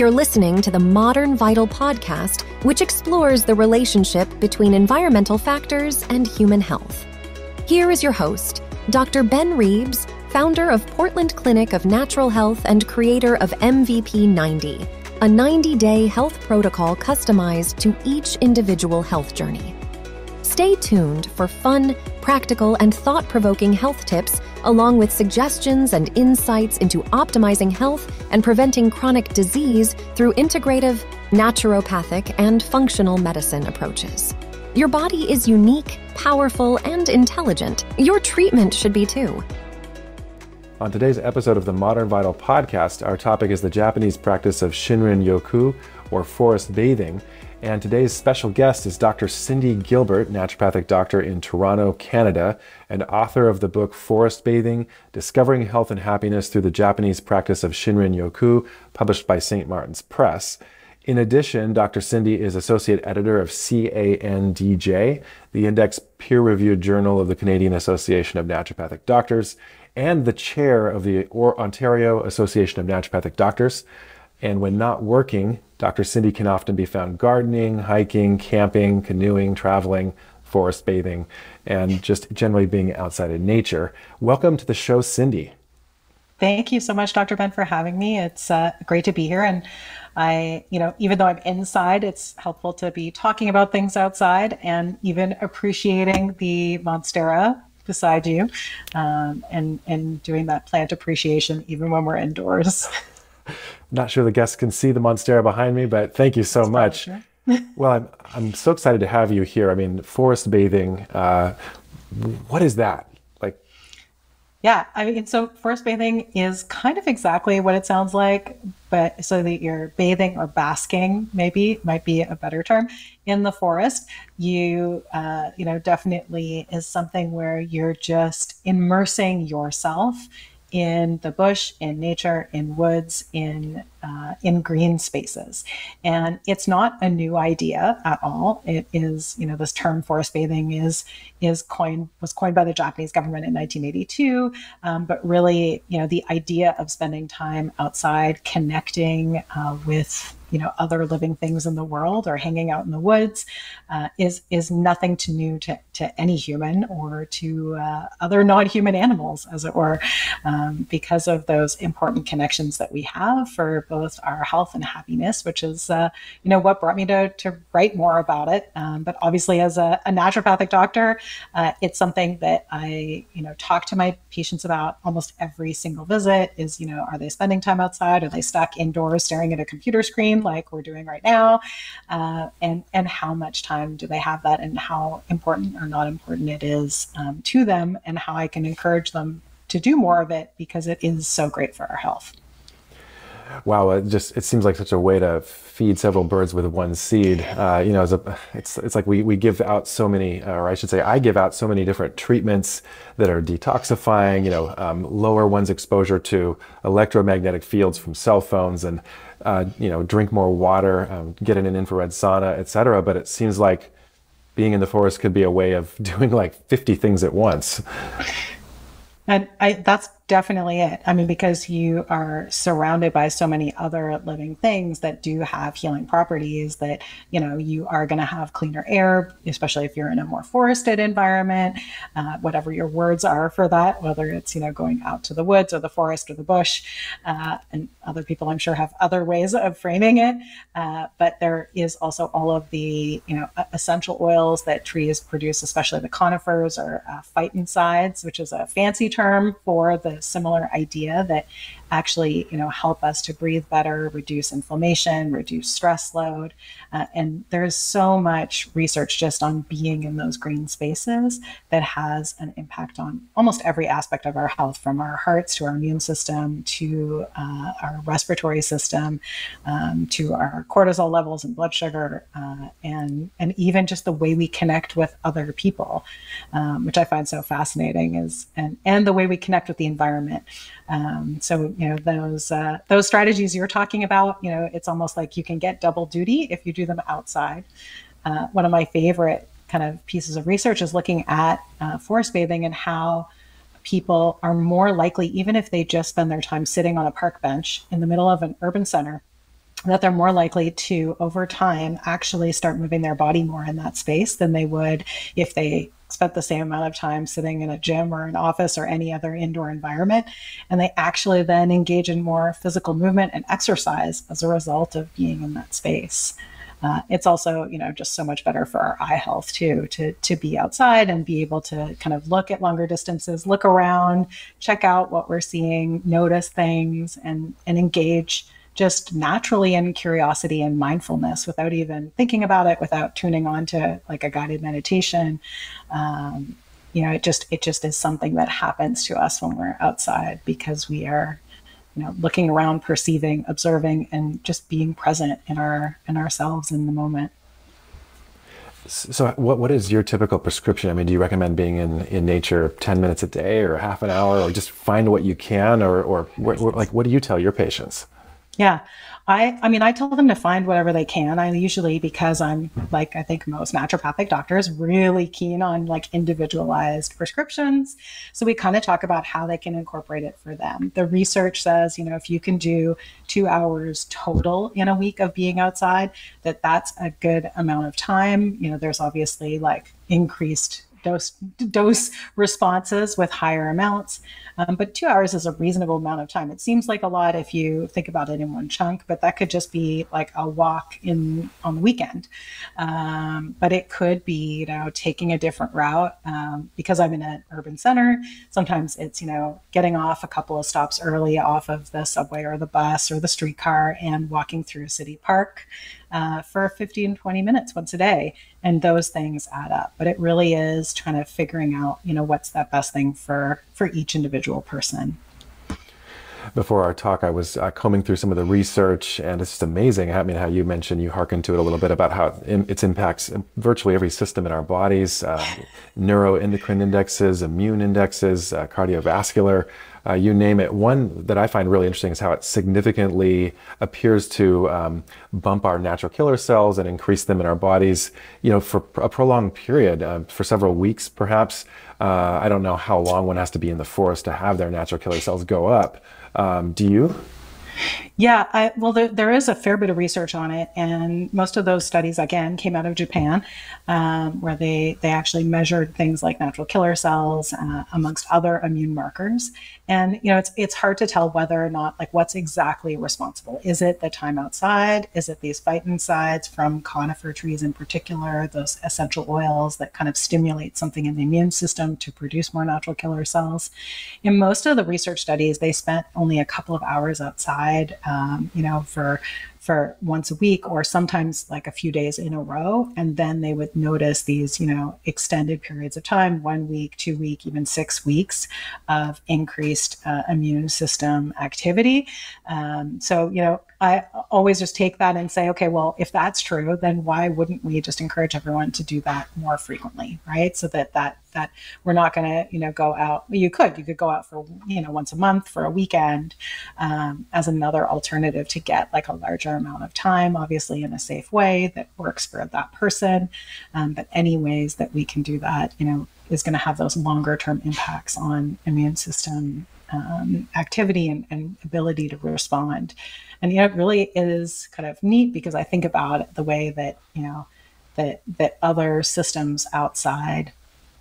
You're listening to the Modern Vital podcast, which explores the relationship between environmental factors and human health. Here is your host, Dr. Ben Reebs, founder of Portland Clinic of Natural Health and creator of MVP 90, a 90 day health protocol customized to each individual health journey. Stay tuned for fun, practical, and thought provoking health tips, along with suggestions and insights into optimizing health and preventing chronic disease through integrative, naturopathic, and functional medicine approaches. Your body is unique, powerful, and intelligent. Your treatment should be too. On today's episode of the Modern Vital podcast, our topic is the Japanese practice of Shinrin Yoku, or forest bathing. And today's special guest is Dr. Cyndi Gilbert, naturopathic doctor in Toronto, Canada, and author of the book Forest Bathing Discovering Health and Happiness Through the Japanese Practice of Shinrin Yoku, published by St. Martin's Press. In addition, Dr. Cyndi is associate editor of CANDJ, the index peer reviewed journal of the Canadian Association of Naturopathic Doctors, and the chair of the Ontario Association of Naturopathic Doctors. And when not working, Dr. Cyndi can often be found gardening, hiking, camping, canoeing, traveling, forest bathing, and just generally being outside in nature. Welcome to the show, Cyndi. Thank you so much, Dr. Ben, for having me. It's uh, great to be here. And I, you know, even though I'm inside, it's helpful to be talking about things outside and even appreciating the Monstera beside you um, and, and doing that plant appreciation even when we're indoors. not sure the guests can see the Monstera behind me, but thank you so That's much. well, I'm, I'm so excited to have you here. I mean, forest bathing, uh, what is that? Like, yeah, I mean, so forest bathing is kind of exactly what it sounds like, but so that you're bathing or basking, maybe might be a better term in the forest. You, uh, you know, definitely is something where you're just immersing yourself in the bush, in nature, in woods, in uh, in green spaces, and it's not a new idea at all. It is, you know, this term forest bathing is is coined was coined by the Japanese government in 1982, um, but really, you know, the idea of spending time outside, connecting uh, with you know other living things in the world or hanging out in the woods uh, is is nothing to new to, to any human or to uh, other non-human animals as it were um, because of those important connections that we have for both our health and happiness which is uh, you know what brought me to, to write more about it. Um, but obviously as a, a naturopathic doctor uh, it's something that i you know talk to my patients about almost every single visit is you know are they spending time outside? Are they stuck indoors staring at a computer screen like we're doing right now, uh, and and how much time do they have that, and how important or not important it is um, to them, and how I can encourage them to do more of it because it is so great for our health. Wow, it just it seems like such a way to feed several birds with one seed. Uh, you know, as a, it's it's like we we give out so many, or I should say, I give out so many different treatments that are detoxifying. You know, um, lower one's exposure to electromagnetic fields from cell phones, and uh, you know, drink more water, um, get in an infrared sauna, etc. But it seems like being in the forest could be a way of doing like 50 things at once. And I, that's definitely it. I mean, because you are surrounded by so many other living things that do have healing properties that, you know, you are going to have cleaner air, especially if you're in a more forested environment, uh, whatever your words are for that, whether it's, you know, going out to the woods or the forest or the bush. Uh, and other people, I'm sure, have other ways of framing it. Uh, but there is also all of the, you know, essential oils that trees produce, especially the conifers or uh, phytoncides, which is a fancy term for the similar idea that actually, you know, help us to breathe better, reduce inflammation, reduce stress load. Uh, and there's so much research just on being in those green spaces that has an impact on almost every aspect of our health, from our hearts to our immune system to uh, our respiratory system um, to our cortisol levels and blood sugar, uh, and and even just the way we connect with other people, um, which I find so fascinating, is and and the way we connect with the environment. Um, so you know those uh, those strategies you're talking about, you know, it's almost like you can get double duty if you do them outside. Uh, one of my favorite kind of pieces of research is looking at uh, forest bathing and how people are more likely, even if they just spend their time sitting on a park bench in the middle of an urban center, that they're more likely to over time actually start moving their body more in that space than they would if they spent the same amount of time sitting in a gym or an office or any other indoor environment. And they actually then engage in more physical movement and exercise as a result of being in that space. Uh, it's also, you know, just so much better for our eye health too, to to be outside and be able to kind of look at longer distances, look around, check out what we're seeing, notice things, and and engage just naturally in curiosity and mindfulness without even thinking about it, without tuning on to like a guided meditation. Um, you know, it just it just is something that happens to us when we're outside because we are, you know, looking around, perceiving, observing, and just being present in our in ourselves in the moment. So, what what is your typical prescription? I mean, do you recommend being in, in nature ten minutes a day, or half an hour, or just find what you can, or or like what do you tell your patients? Yeah. I, I mean, I tell them to find whatever they can. I usually, because I'm like, I think most naturopathic doctors, really keen on like individualized prescriptions. So we kind of talk about how they can incorporate it for them. The research says, you know, if you can do two hours total in a week of being outside, that that's a good amount of time. You know, there's obviously like increased dose dose responses with higher amounts. Um, but two hours is a reasonable amount of time. It seems like a lot if you think about it in one chunk, but that could just be like a walk in on the weekend. Um, but it could be, you know, taking a different route um, because I'm in an urban center. Sometimes it's, you know, getting off a couple of stops early off of the subway or the bus or the streetcar and walking through a city park uh, for 15, 20 minutes once a day. And those things add up. But it really is trying to figuring out, you know, what's that best thing for, for each individual person before our talk, I was uh, combing through some of the research, and it's just amazing. I mean, how you mentioned you hearkened to it a little bit about how it, it impacts virtually every system in our bodies, uh, neuroendocrine indexes, immune indexes, uh, cardiovascular uh, you name it. One that I find really interesting is how it significantly appears to um, bump our natural killer cells and increase them in our bodies, you know, for a prolonged period, uh, for several weeks perhaps. Uh, I don't know how long one has to be in the forest to have their natural killer cells go up. Um, do you? Yeah, I, well, there, there is a fair bit of research on it, and most of those studies, again, came out of Japan, um, where they they actually measured things like natural killer cells, uh, amongst other immune markers. And you know, it's it's hard to tell whether or not like what's exactly responsible. Is it the time outside? Is it these phytoncides from conifer trees in particular, those essential oils that kind of stimulate something in the immune system to produce more natural killer cells? In most of the research studies, they spent only a couple of hours outside um, you know, for for once a week or sometimes like a few days in a row. And then they would notice these, you know, extended periods of time, one week, two week, even six weeks of increased uh, immune system activity. Um, so, you know, I always just take that and say, okay, well, if that's true, then why wouldn't we just encourage everyone to do that more frequently, right? So that that that we're not going to, you know, go out. You could, you could go out for, you know, once a month for a weekend um, as another alternative to get like a larger amount of time, obviously in a safe way that works for that person. Um, but any ways that we can do that, you know, is going to have those longer term impacts on immune system um, activity and, and ability to respond. And you know, it really is kind of neat because I think about the way that you know that that other systems outside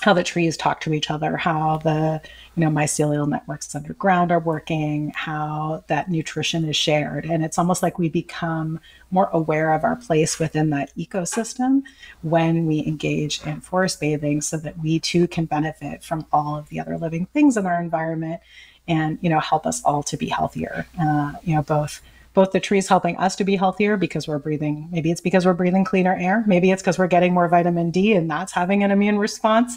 how the trees talk to each other, how the you know mycelial networks underground are working, how that nutrition is shared, and it's almost like we become more aware of our place within that ecosystem when we engage in forest bathing, so that we too can benefit from all of the other living things in our environment, and you know help us all to be healthier. Uh, you know both both the trees helping us to be healthier because we're breathing maybe it's because we're breathing cleaner air maybe it's because we're getting more vitamin d and that's having an immune response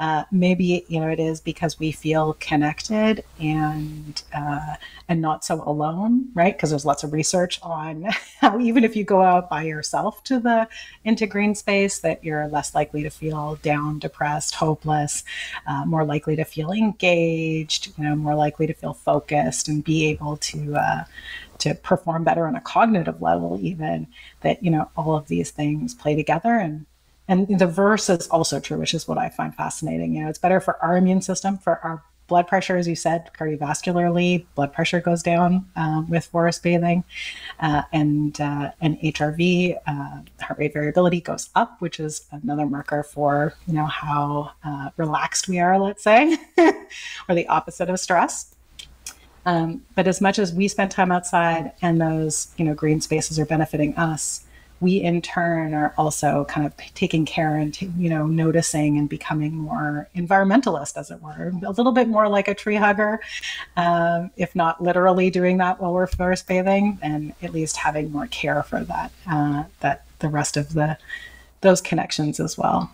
uh, maybe you know it is because we feel connected and uh, and not so alone, right? Because there's lots of research on how even if you go out by yourself to the into green space, that you're less likely to feel down, depressed, hopeless, uh, more likely to feel engaged, you know, more likely to feel focused and be able to uh, to perform better on a cognitive level even that you know all of these things play together and and the verse is also true, which is what I find fascinating. You know, it's better for our immune system, for our blood pressure, as you said, cardiovascularly, blood pressure goes down um, with forest bathing, uh, and uh, and HRV, uh, heart rate variability, goes up, which is another marker for you know how uh, relaxed we are, let's say, or the opposite of stress. Um, but as much as we spend time outside and those you know green spaces are benefiting us, we in turn are also kind of taking care and you know noticing and becoming more environmentalist as it were a little bit more like a tree hugger um, if not literally doing that while we're forest bathing and at least having more care for that uh, that the rest of the those connections as well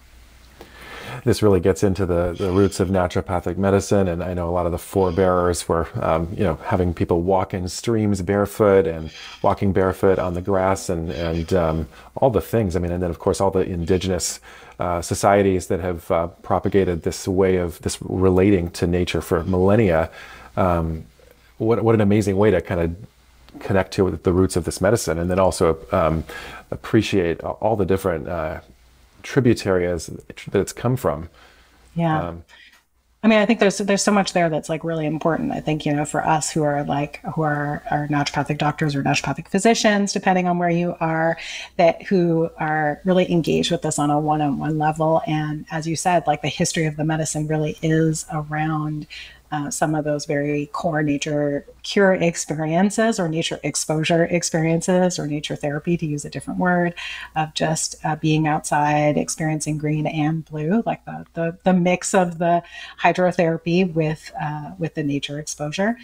this really gets into the, the roots of naturopathic medicine. And I know a lot of the forebearers were, um, you know, having people walk in streams barefoot and walking barefoot on the grass and, and um, all the things. I mean, and then of course, all the indigenous uh, societies that have uh, propagated this way of this relating to nature for millennia. Um, what, what an amazing way to kind of connect to the roots of this medicine and then also um, appreciate all the different uh, tributary as that it's come from. Yeah. Um, I mean, I think there's there's so much there that's like really important. I think you know for us who are like who are are naturopathic doctors or naturopathic physicians, depending on where you are, that who are really engaged with this on a one-on-one level. And as you said, like the history of the medicine really is around uh, some of those very core nature cure experiences or nature exposure experiences or nature therapy to use a different word of just uh, being outside experiencing green and blue like the, the, the mix of the hydrotherapy with uh, with the nature exposure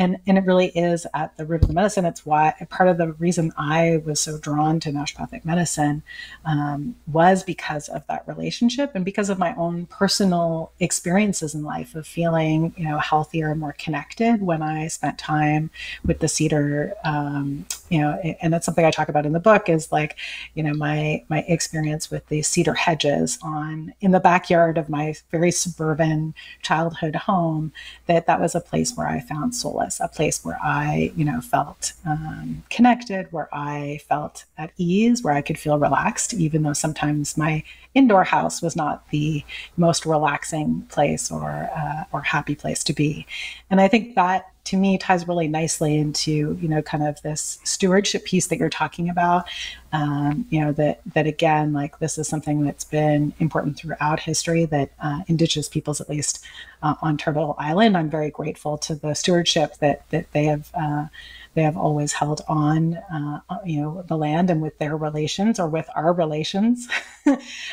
and and it really is at the root of the medicine. It's why part of the reason I was so drawn to naturopathic medicine um, was because of that relationship and because of my own personal experiences in life of feeling you know healthier, and more connected when I spent time with the cedar. Um, you know, and that's something I talk about in the book is like you know my my experience with the cedar hedges on in the backyard of my very suburban childhood home. That that was a place where I found solace a place where I, you know, felt um, connected, where I felt at ease, where I could feel relaxed, even though sometimes my indoor house was not the most relaxing place or uh, or happy place to be. And I think that to me ties really nicely into you know kind of this stewardship piece that you're talking about um, you know that that again like this is something that's been important throughout history that uh, indigenous peoples at least uh, on turtle island i'm very grateful to the stewardship that that they have uh, they have always held on uh, you know the land and with their relations or with our relations.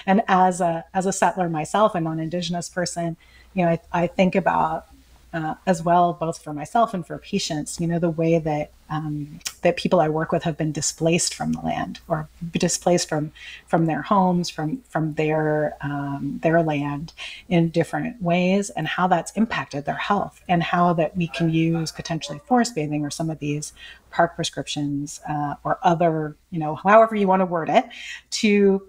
And as a as a settler myself a non-indigenous person you know I, I think about uh, as well, both for myself and for patients. You know, the way that um, that people I work with have been displaced from the land or displaced from from their homes, from from their um, their land in different ways, and how that's impacted their health, and how that we can use potentially forest bathing or some of these park prescriptions uh, or other, you know, however you want to word it, to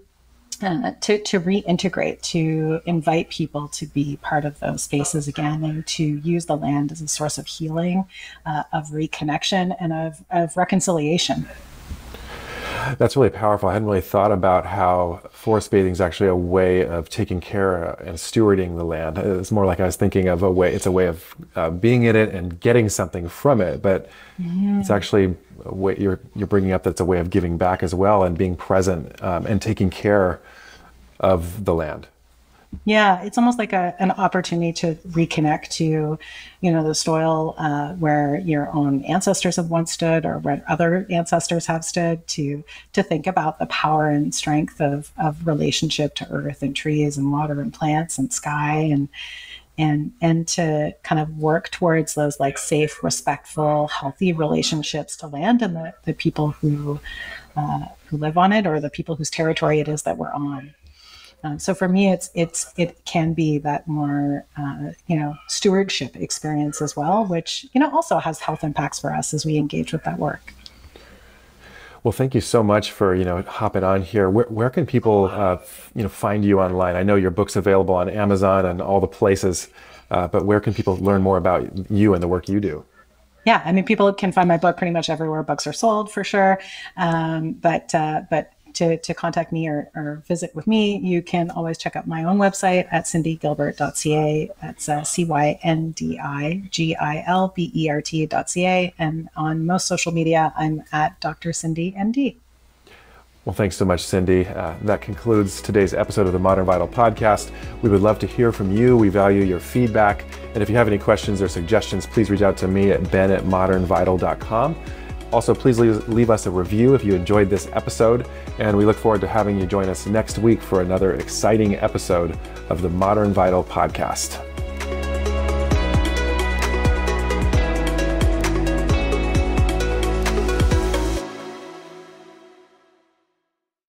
uh, to, to reintegrate, to invite people to be part of those spaces again, and to use the land as a source of healing, uh, of reconnection, and of, of reconciliation. That's really powerful. I hadn't really thought about how forest bathing is actually a way of taking care and stewarding the land. It's more like I was thinking of a way, it's a way of uh, being in it and getting something from it, but yeah. it's actually a way you're, you're bringing up that's a way of giving back as well and being present um, and taking care of the land. Yeah, it's almost like a, an opportunity to reconnect to, you know, the soil uh, where your own ancestors have once stood, or where other ancestors have stood. To to think about the power and strength of of relationship to earth and trees and water and plants and sky and and and to kind of work towards those like safe, respectful, healthy relationships to land and the the people who uh, who live on it or the people whose territory it is that we're on. Um, so for me, it's it's it can be that more uh, you know stewardship experience as well, which you know also has health impacts for us as we engage with that work. Well, thank you so much for you know hopping on here. Where, where can people uh, you know find you online? I know your book's available on Amazon and all the places, uh, but where can people learn more about you and the work you do? Yeah, I mean, people can find my book pretty much everywhere books are sold for sure. Um, but uh, but to, to contact me or, or visit with me, you can always check out my own website at cyndigilbert.ca. That's uh, C Y N D I G I L B E R T.ca. And on most social media, I'm at Dr. Cyndi ND. Well, thanks so much, Cyndi. Uh, that concludes today's episode of the Modern Vital podcast. We would love to hear from you. We value your feedback. And if you have any questions or suggestions, please reach out to me at ben at modernvital.com. Also, please leave, us a review if you enjoyed this episode. And we look forward to having you join us next week for another exciting episode of the Modern Vital podcast.